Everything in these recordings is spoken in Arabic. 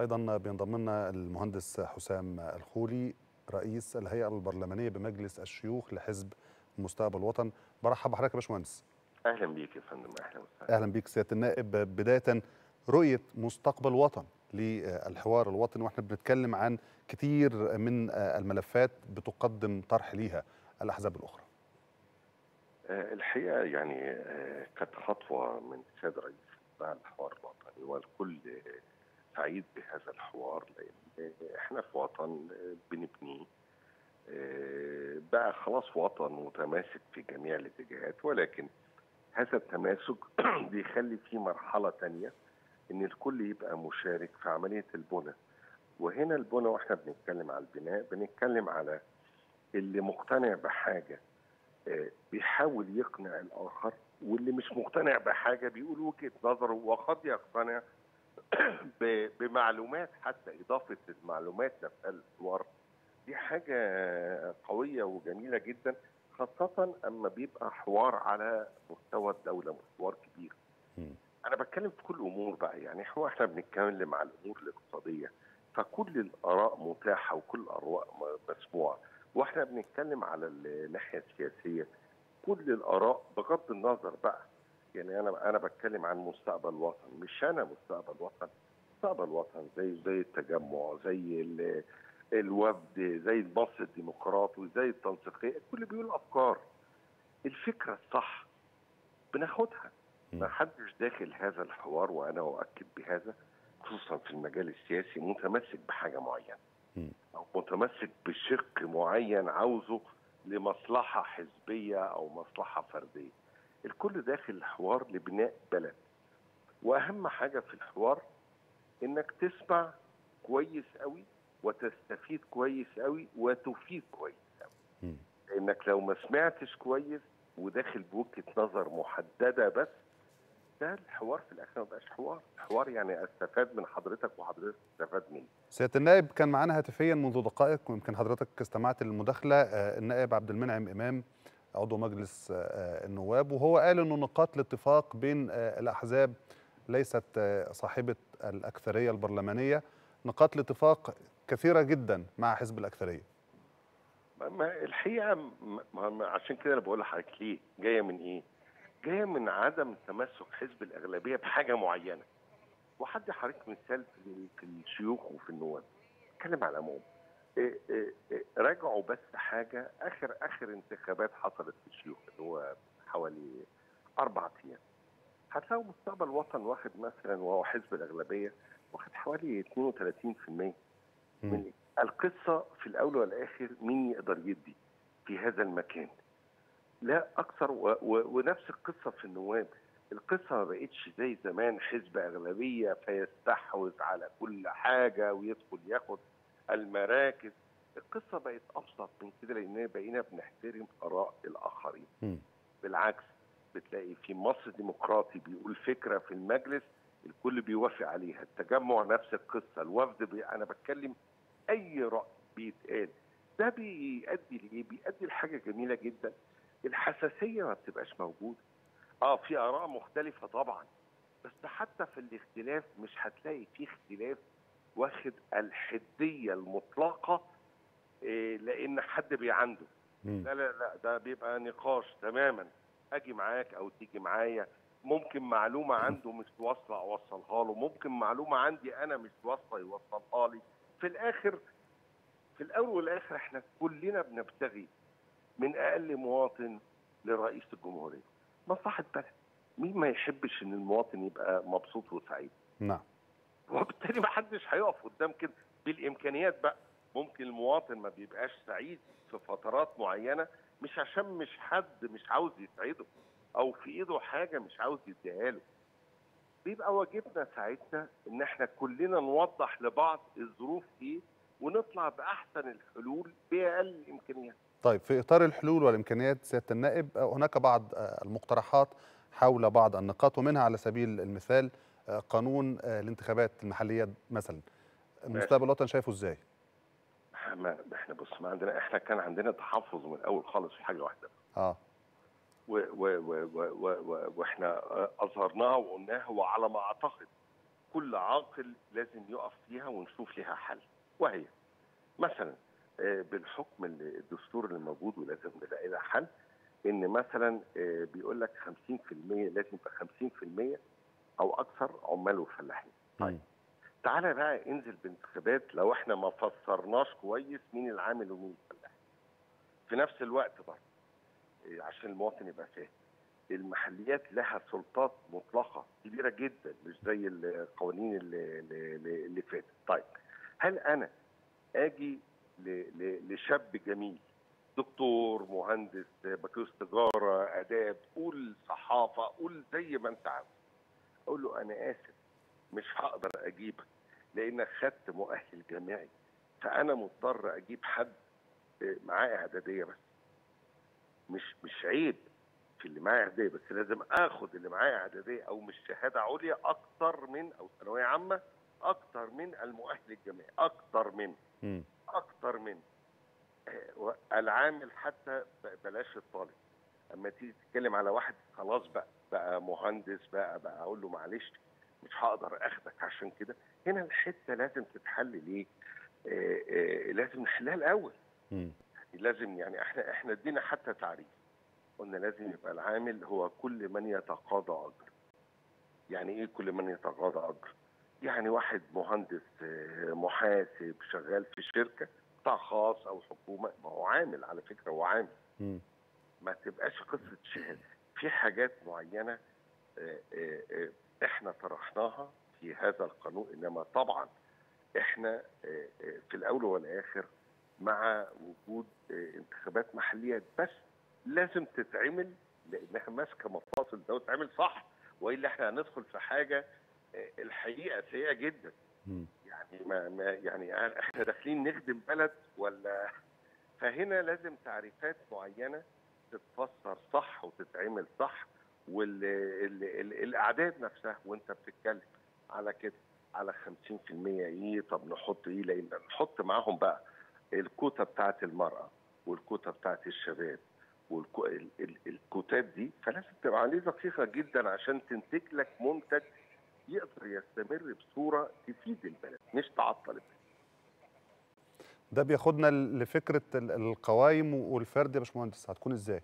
أيضا بينضم لنا المهندس حسام الخولي رئيس الهيئة البرلمانية بمجلس الشيوخ لحزب مستقبل الوطن. برحب بحضرتك يا باشمهندس. أهلا بيك يا فندم أهلا وسهلا. أهلا بيك سيادة النائب. بداية رؤية مستقبل وطن للحوار الوطني وإحنا بنتكلم عن كتير من الملفات بتقدم طرح ليها. الأحزاب الأخرى. آه، الحقيقة يعني آه، كانت خطوة من السيد رئيس الحوار الوطني والكل سعيد بهذا الحوار لأن إحنا في وطن بنبنيه بقى خلاص وطن متماسك في جميع الاتجاهات ولكن هذا التماسك بيخلي في مرحلة تانية إن الكل يبقى مشارك في عملية البنى. وهنا البنى وإحنا بنتكلم على البناء بنتكلم على اللي مقتنع بحاجة بيحاول يقنع الآخر واللي مش مقتنع بحاجة بيقول وجهة نظره وقد يقتنع بمعلومات حتى إضافة المعلومات نفسها للحوار دي حاجة قوية وجميلة جدا خاصة أما بيبقى حوار على مستوى الدولة حوار كبير. أنا بتكلم في كل أمور بقى يعني هو إحنا بنتكلم على الأمور الاقتصادية فكل الآراء متاحة وكل الاراء مسموعة. وإحنا بنتكلم على الناحية السياسية كل الآراء بغض النظر بقى يعني أنا أنا بتكلم عن مستقبل وطن مش أنا مستقبل وطن مستقبل وطن زي زي التجمع زي ال- الوفد زي المصري الديمقراطي زي التنسيقية الكل بيقول أفكار الفكرة الصح بناخدها. ما حدش داخل هذا الحوار وأنا أؤكد بهذا خصوصا في المجال السياسي متمسك بحاجة معينة. أو متمسك بشق معين عاوزه لمصلحة حزبية أو مصلحة فردية الكل داخل الحوار لبناء بلد. وأهم حاجة في الحوار إنك تسمع كويس قوي وتستفيد كويس قوي وتفيد كويس قوي. لأنك لو ما سمعتش كويس وداخل بوجهة نظر محددة بس ده الحوار في الآخر ما بقاش حوار. الحوار يعني أستفاد من حضرتك وحضرتك تستفاد مني. سيادة النائب كان معانا هاتفيا منذ دقائق ويمكن حضرتك استمعت للمداخلة آه، النائب عبد المنعم إمام عضو مجلس آه، النواب وهو قال إنه نقاط الاتفاق بين آه، الأحزاب ليست آه، صاحبة الأكثرية البرلمانية. نقاط الاتفاق كثيرة جدا مع حزب الأكثرية. ما- الحقيقة ما- عشان كده أنا بقول لحضرتك ليه؟ جاية من إيه؟ جاية من عدم تمسك حزب الأغلبية بحاجة معينة. وحد حضرتك مثال في الشيوخ وفي النواب. اتكلم على العموم. راجعوا بس حاجة. آخر آخر انتخابات حصلت في الشيوخ اللي هو حوالي أربع أيام. هتلاقوا مستقبل وطن واخد مثلا وهو حزب الأغلبية واخد حوالي 32% من القصة في الأول والآخر مين يقدر يدي في هذا المكان. لا أكثر و و ونفس القصة في النواب. القصة ما بقتش زي زمان حزب أغلبية فيستحوذ على كل حاجة ويدخل ياخد المراكز. القصة بقت أبسط من كده لأن بقينا بنحترم آراء الآخرين. مم. بالعكس بتلاقي في مصر ديمقراطي بيقول فكرة في المجلس الكل بيوافق عليها. التجمع نفس القصة الوفد بي... أنا بتكلم أي رأي بيتقال. ده بيؤدي لإيه؟ بيؤدي لحاجة جميلة جدا. الحساسية ما بتبقاش موجودة. آه في آراء مختلفة طبعا بس حتى في الاختلاف مش هتلاقي فيه اختلاف واخد الحدية المطلقة إيه لأن حد بيعنده. لا لا لا ده بيبقى نقاش تماما. أجي معاك أو تيجي معايا ممكن معلومة عنده مش واصلة أوصلها له ممكن معلومة عندي أنا مش واصلة يوصلها لي. في الآخر في الأول والآخر إحنا كلنا بنبتغي من أقل مواطن لرئيس الجمهورية. مصلحة بلد مين ما يحبش إن المواطن يبقى مبسوط وسعيد؟ نعم. وبالتالي ما حدش هيقف قدام كده. بالإمكانيات بقى. ممكن المواطن ما بيبقاش سعيد في فترات معينة مش عشان مش حد مش عاوز يسعده أو في إيده حاجة مش عاوز يديها له. بيبقى واجبنا ساعتها إن إحنا كلنا نوضح لبعض الظروف إيه ونطلع بأحسن الحلول بأقل الامكانيات طيب في إطار الحلول والإمكانيات سيادة النائب هناك بعض المقترحات حول بعض النقاط ومنها على سبيل المثال قانون آه، الانتخابات المحلية مثلا. مستقبل الوطن شايفه إزاي؟ ما إحنا بص ما عندنا إحنا كان عندنا تحفظ من الأول خالص في حاجة واحدة. آه. و و و و و و وإحنا أظهرناها وقلناها وعلى ما أعتقد كل عاقل لازم يقف فيها ونشوف لها حل. وهي مثلا آه، بالحكم ال- الدستور اللي موجود ولازم نلاقي لها حل إن مثلا آه، بيقول لك 50% لازم يبقى 50% أو أكثر عمال وفلاحين. طيب. تعالى بقى انزل بانتخابات لو إحنا ما فسرناش كويس مين العامل ومين الفلاح. في نفس الوقت برضه إيه، عشان المواطن يبقى فاهم المحليات لها سلطات مطلقة كبيرة جدا مش زي القوانين اللي, اللي, اللي فاتت. طيب هل أنا آجي لشاب جميل دكتور مهندس بكالوريوس تجاره آداب قول صحافة قول زي ما أنت عاوز. أقول له أنا آسف مش هقدر أجيبك لانك خدت مؤهل جامعي فأنا مضطر أجيب حد معاه إعدادية بس. مش مش عيب في اللي معاه إعدادية بس لازم آخد اللي معاه إعدادية أو مش شهادة عليا أكتر من أو ثانوية عامة أكتر من المؤهل الجامعي أكتر من مم. أكتر من. آه، العامل حتى بلاش الطالب. أما تيجي تتكلم على واحد خلاص بقى بقى مهندس بقى بقى أقول له معلش مش هقدر أخدك عشان كده هنا الحتة لازم تتحل ليه؟ آه، آه، لازم نحلها الأول مم. لازم يعني إحنا إحنا ادينا حتى تعريف قلنا لازم يبقى العامل هو كل من يتقاضى أجر يعني إيه كل من يتقاضى أجر يعني واحد مهندس آه، محاسب شغال في شركة قطاع خاص أو حكومة ما هو عامل على فكرة هو عامل. ما تبقاش قصة شهادة. في حاجات معينة آه، آه، آه، إحنا طرحناها في هذا القانون إنما طبعا إحنا في الأول والآخر مع وجود انتخابات محليات بس لازم تتعمل لانها ماسكة مفاصل ده وتتعمل صح وإلا إحنا هندخل في حاجة الحقيقة سيئة جدا. يعني ما, ما يعني إحنا داخلين نخدم بلد ولا؟ فهنا لازم تعريفات معينة تتفسر صح وتتعمل صح والاعداد نفسها وأنت بتتكلم على كده على 50% إيه؟ طب نحط إيه؟ لأن نحط معاهم بقى الكوتا بتاعت المرأة والكوتا بتاعت الشباب والكوتات دي. فلازم تبقى عليه دقيقة جدا عشان تنتج لك منتج يقدر يستمر بصورة تفيد البلد مش تعطل البلد. ده بياخدنا لفكرة ال- القوائم والفرد يا باشمهندس هتكون إزاي؟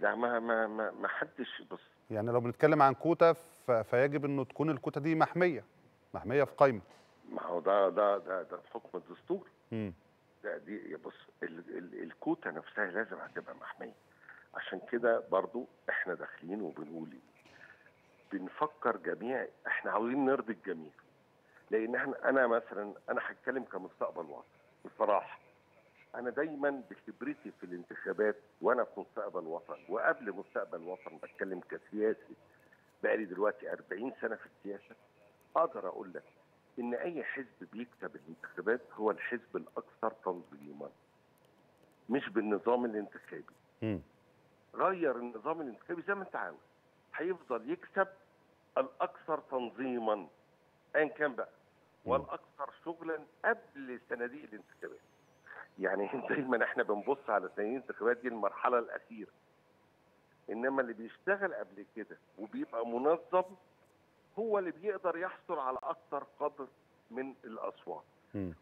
يعني ما ما ما, ما حدش بص يعني لو بنتكلم عن كوتا فيجب إنه تكون الكوتا دي محمية محمية في قائمه ما هو ده ده ده ده حكم الدستور مم. ده دي بص ال ال الكوتا نفسها لازم هتبقى محمية عشان كده برضو إحنا داخلين وبنقول إيه؟ بنفكر جميع إحنا عاوزين نرضي الجميع لأن إحنا أنا مثلا أنا هتكلم كمستقبل وطن بصراحة أنا دايما بخبرتي في الانتخابات وأنا في مستقبل وطن وقبل مستقبل وطن بتكلم كسياسي بقالي دلوقتي 40 سنة في السياسة أقدر أقول لك إن أي حزب بيكسب الانتخابات هو الحزب الأكثر تنظيما مش بالنظام الانتخابي. غير النظام الانتخابي زي ما أنت عاوز هيفضل يكسب الأكثر تنظيما ايا كان بقى والأكثر شغلا قبل صناديق الانتخابات. يعني دايما إحنا بنبص على صناديق الانتخابات دي المرحلة الأخيرة. إنما اللي بيشتغل قبل كده وبيبقى منظم هو اللي بيقدر يحصل على أكثر قدر من الأصوات.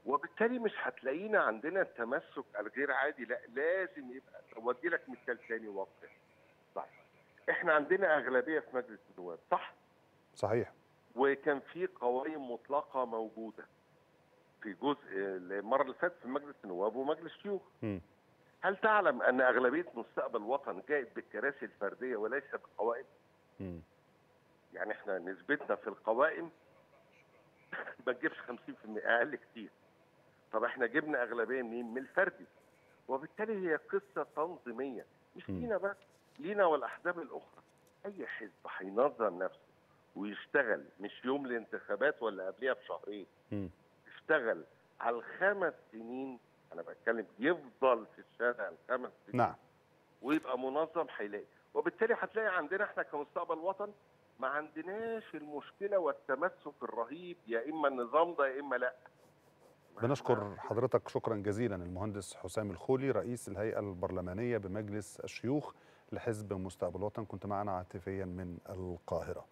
وبالتالي مش هتلاقينا عندنا التمسك الغير عادي لا لازم يبقى اودي لك مثال تاني واقع طيب إحنا عندنا أغلبية في مجلس النواب صح؟ صحيح. وكان في قوائم مطلقة موجودة في جزء المره اللي فاتت في مجلس النواب ومجلس الشيوخ. هل تعلم أن أغلبية مستقبل وطن جاءت بالكراسي الفردية وليس بالقوائم. يعني إحنا نسبتنا في القوائم ما تجيبش 50% أقل كتير. طب إحنا جبنا أغلبية منين؟ من الفردي. وبالتالي هي قصة تنظيمية مش. لينا بس لينا والأحزاب الأخرى. أي حزب هينظم نفسه؟ ويشتغل مش يوم الانتخابات ولا قبلها بشهرين. يشتغل على الخمس سنين أنا بتكلم يفضل في الشارع الخمس سنين. نعم. ويبقى منظم هيلاقي وبالتالي هتلاقي عندنا إحنا كمستقبل وطن ما عندناش المشكلة والتمسك الرهيب يا إما النظام ده يا إما لأ. بنشكر حضرتك. شكرا جزيلا. المهندس حسام الخولي رئيس الهيئة البرلمانية بمجلس الشيوخ لحزب مستقبل وطن كنت معنا عاطفيا من القاهرة.